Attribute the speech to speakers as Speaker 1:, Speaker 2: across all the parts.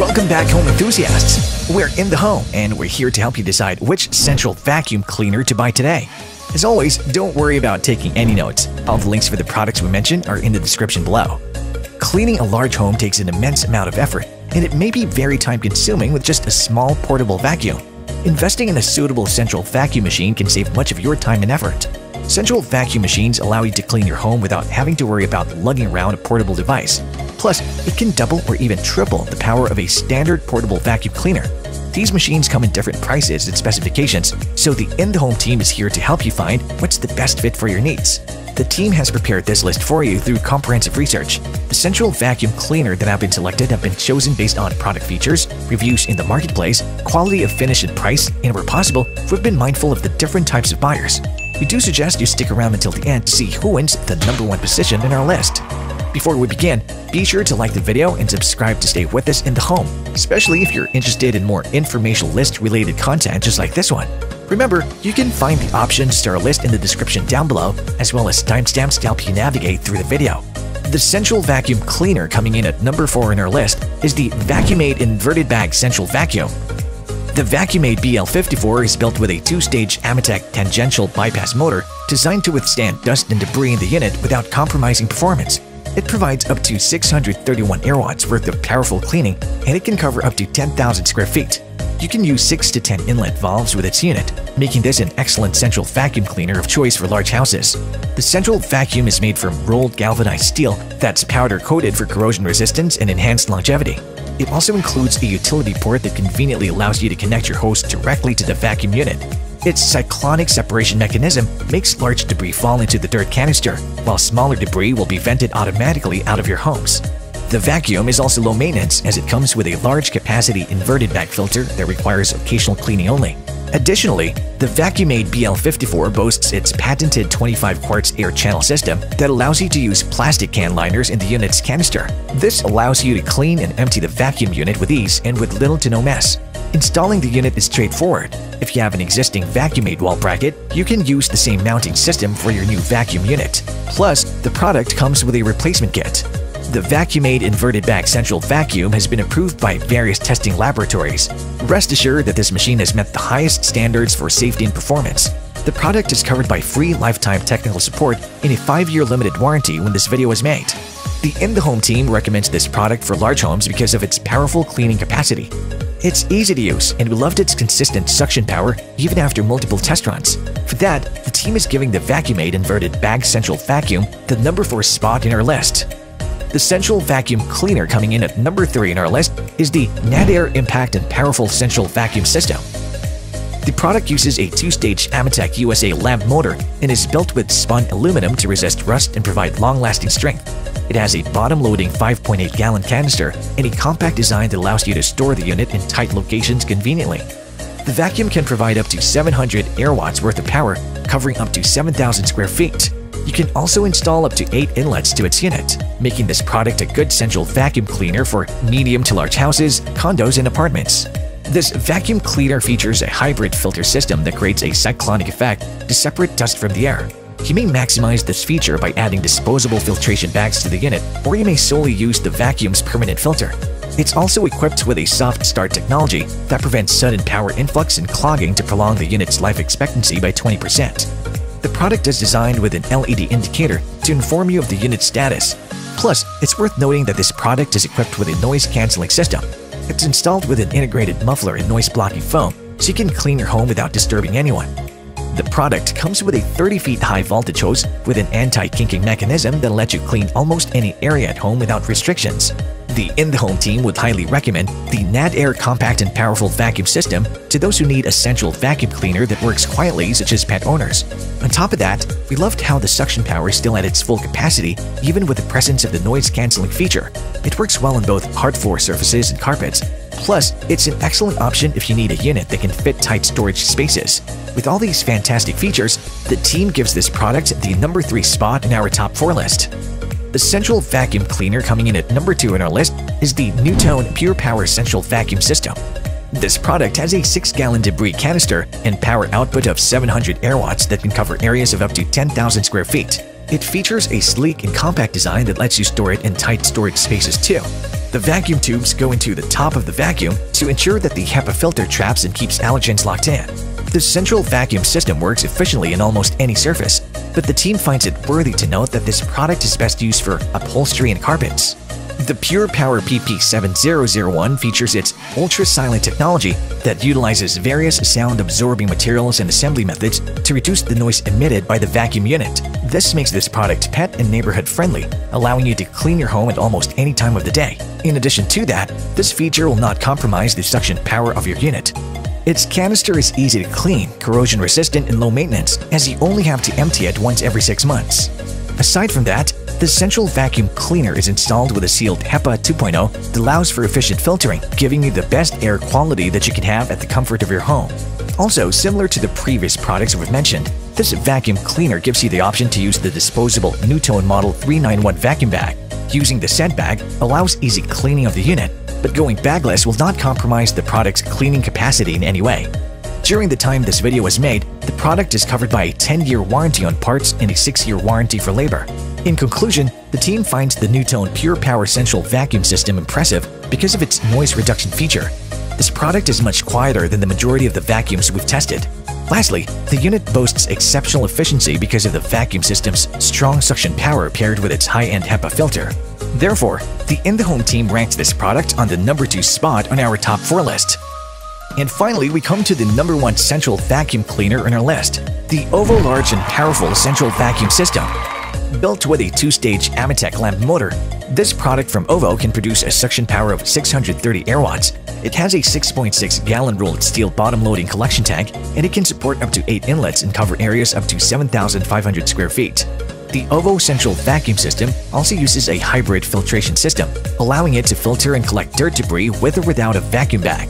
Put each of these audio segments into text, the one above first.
Speaker 1: Welcome back, home enthusiasts. We're in the home, and we're here to help you decide which central vacuum cleaner to buy today. As always, don't worry about taking any notes. All the links for the products we mentioned are in the description below. Cleaning a large home takes an immense amount of effort, and it may be very time-consuming with just a small portable vacuum. Investing in a suitable central vacuum machine can save much of your time and effort. Central vacuum machines allow you to clean your home without having to worry about lugging around a portable device. Plus, it can double or even triple the power of a standard portable vacuum cleaner. These machines come in different prices and specifications, so the In The Home team is here to help you find what's the best fit for your needs. The team has prepared this list for you through comprehensive research. The central vacuum cleaner that have been selected have been chosen based on product features, reviews in the marketplace, quality of finish and price, and where possible, we've been mindful of the different types of buyers. We do suggest you stick around until the end to see who wins the number one position in our list. Before we begin, be sure to like the video and subscribe to stay with us in the home, especially if you're interested in more informational list-related content just like this one. Remember, you can find the options to our list in the description down below, as well as timestamps to help you navigate through the video. The central vacuum cleaner coming in at number 4 in our list is the VacuMaid Inverted Bag Central Vacuum. The VacuMaid BL54 is built with a two-stage Ametek tangential bypass motor designed to withstand dust and debris in the unit without compromising performance. It provides up to 631 air watts worth of powerful cleaning, and it can cover up to 10,000 square feet. You can use 6 to 10 inlet valves with its unit, making this an excellent central vacuum cleaner of choice for large houses. The central vacuum is made from rolled galvanized steel that's powder-coated for corrosion resistance and enhanced longevity. It also includes a utility port that conveniently allows you to connect your hose directly to the vacuum unit. Its cyclonic separation mechanism makes large debris fall into the dirt canister, while smaller debris will be vented automatically out of your homes. The vacuum is also low maintenance as it comes with a large capacity inverted bag filter that requires occasional cleaning only. Additionally, the VacuMaid BL54 boasts its patented 25 quarts air channel system that allows you to use plastic can liners in the unit's canister. This allows you to clean and empty the vacuum unit with ease and with little to no mess. Installing the unit is straightforward. If you have an existing VacuMaid wall bracket, you can use the same mounting system for your new vacuum unit. Plus, the product comes with a replacement kit. The VacuMaid Inverted Bag Central Vacuum has been approved by various testing laboratories. Rest assured that this machine has met the highest standards for safety and performance. The product is covered by free lifetime technical support and a 5-year limited warranty when this video is made. The In The Home team recommends this product for large homes because of its powerful cleaning capacity. It's easy to use, and we loved its consistent suction power even after multiple test runs. For that, the team is giving the VacuMaid Inverted Bag Central Vacuum the number 4 spot in our list. The central vacuum cleaner coming in at number 3 in our list is the NADAIR Compact and Powerful Central Vacuum System. The product uses a two-stage Ametek USA Lamb motor and is built with spun aluminum to resist rust and provide long-lasting strength. It has a bottom-loading 5.8-gallon canister and a compact design that allows you to store the unit in tight locations conveniently. The vacuum can provide up to 700 air watts worth of power, covering up to 7,000 square feet. You can also install up to 8 inlets to its unit, making this product a good central vacuum cleaner for medium to large houses, condos, and apartments. This vacuum cleaner features a hybrid filter system that creates a cyclonic effect to separate dust from the air. You may maximize this feature by adding disposable filtration bags to the unit, or you may solely use the vacuum's permanent filter. It's also equipped with a soft start technology that prevents sudden power influx and clogging to prolong the unit's life expectancy by 20%. The product is designed with an LED indicator to inform you of the unit's status. Plus, it's worth noting that this product is equipped with a noise-canceling system. It's installed with an integrated muffler and noise-blocking foam, so you can clean your home without disturbing anyone. The product comes with a 30 feet high voltage hose with an anti-kinking mechanism that lets you clean almost any area at home without restrictions. The In The Home team would highly recommend the NADAIR Compact and Powerful Vacuum System to those who need a central vacuum cleaner that works quietly such as pet owners. On top of that, we loved how the suction power is still at its full capacity even with the presence of the noise-canceling feature. It works well on both hard floor surfaces and carpets. Plus, it's an excellent option if you need a unit that can fit tight storage spaces. With all these fantastic features, the team gives this product the number 3 spot in our top 4 list. The central vacuum cleaner coming in at number 2 in our list is the NuTone Pure Power Central Vacuum System. This product has a 6-gallon debris canister and power output of 700 air watts that can cover areas of up to 10,000 square feet. It features a sleek and compact design that lets you store it in tight storage spaces too. The vacuum tubes go into the top of the vacuum to ensure that the HEPA filter traps and keeps allergens locked in. The central vacuum system works efficiently in almost any surface, but the team finds it worthy to note that this product is best used for upholstery and carpets. The Pure Power PP7001 features its ultra-silent technology that utilizes various sound-absorbing materials and assembly methods to reduce the noise emitted by the vacuum unit. This makes this product pet and neighborhood friendly, allowing you to clean your home at almost any time of the day. In addition to that, this feature will not compromise the suction power of your unit. Its canister is easy to clean, corrosion resistant, and low maintenance, as you only have to empty it once every 6 months. Aside from that, the central vacuum cleaner is installed with a sealed HEPA 2.0 that allows for efficient filtering, giving you the best air quality that you can have at the comfort of your home. Also, similar to the previous products we've mentioned, this vacuum cleaner gives you the option to use the disposable NuTone Model 391 vacuum bag. Using the scent bag allows easy cleaning of the unit, but going bagless will not compromise the product's cleaning capacity in any way. During the time this video was made, the product is covered by a 10-year warranty on parts and a 6-year warranty for labor. In conclusion, the team finds the NuTone Pure Power Central Vacuum System impressive because of its noise reduction feature. This product is much quieter than the majority of the vacuums we've tested. Lastly, the unit boasts exceptional efficiency because of the vacuum system's strong suction power paired with its high-end HEPA filter. Therefore, the In The Home team ranks this product on the number 2 spot on our top 4 list. And finally, we come to the number 1 central vacuum cleaner on our list, the OVO Large and Powerful Central Vacuum System. Built with a two-stage Ametek Lamb motor, this product from OVO can produce a suction power of 630 air watts. It has a 6.6 gallon rolled steel bottom loading collection tank, and it can support up to 8 inlets and cover areas up to 7,500 square feet. The OVO Central Vacuum System also uses a hybrid filtration system, allowing it to filter and collect dirt debris with or without a vacuum bag.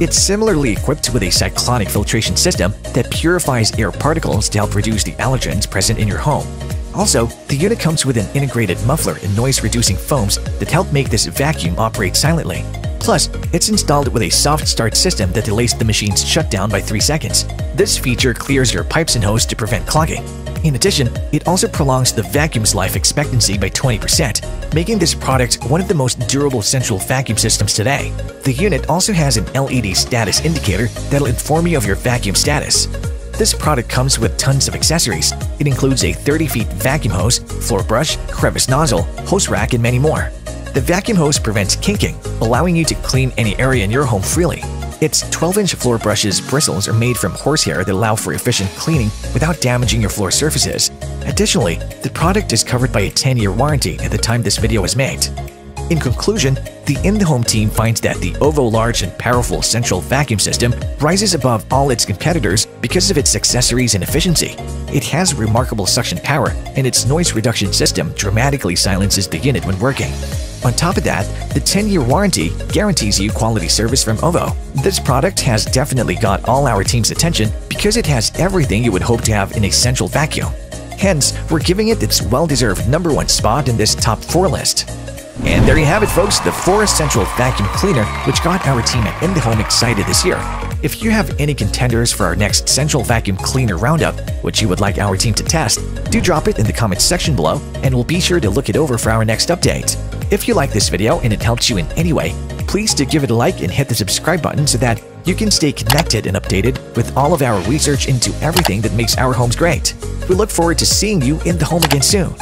Speaker 1: It's similarly equipped with a cyclonic filtration system that purifies air particles to help reduce the allergens present in your home. Also, the unit comes with an integrated muffler and noise-reducing foams that help make this vacuum operate silently. Plus, it's installed with a soft start system that delays the machine's shutdown by 3 seconds. This feature clears your pipes and hose to prevent clogging. In addition, it also prolongs the vacuum's life expectancy by 20%, making this product one of the most durable central vacuum systems today. The unit also has an LED status indicator that'll inform you of your vacuum status. This product comes with tons of accessories. It includes a 30 feet vacuum hose, floor brush, crevice nozzle, hose rack, and many more. The vacuum hose prevents kinking, allowing you to clean any area in your home freely. Its 12-inch floor brush's bristles are made from horsehair that allow for efficient cleaning without damaging your floor surfaces. Additionally, the product is covered by a 10-year warranty at the time this video was made. In conclusion, the In The Home team finds that the OVO large and powerful central vacuum system rises above all its competitors because of its accessories and efficiency. It has remarkable suction power, and its noise reduction system dramatically silences the unit when working. On top of that, the 10-year warranty guarantees you quality service from OVO. This product has definitely got all our team's attention because it has everything you would hope to have in a central vacuum. Hence, we're giving it its well-deserved number one spot in this top 4 list. And there you have it folks, the Forest Central Vacuum Cleaner which got our team at In The Home excited this year. If you have any contenders for our next Central Vacuum Cleaner Roundup which you would like our team to test, do drop it in the comments section below and we'll be sure to look it over for our next update. If you like this video and it helped you in any way, please do give it a like and hit the subscribe button so that you can stay connected and updated with all of our research into everything that makes our homes great. We look forward to seeing you in the home again soon.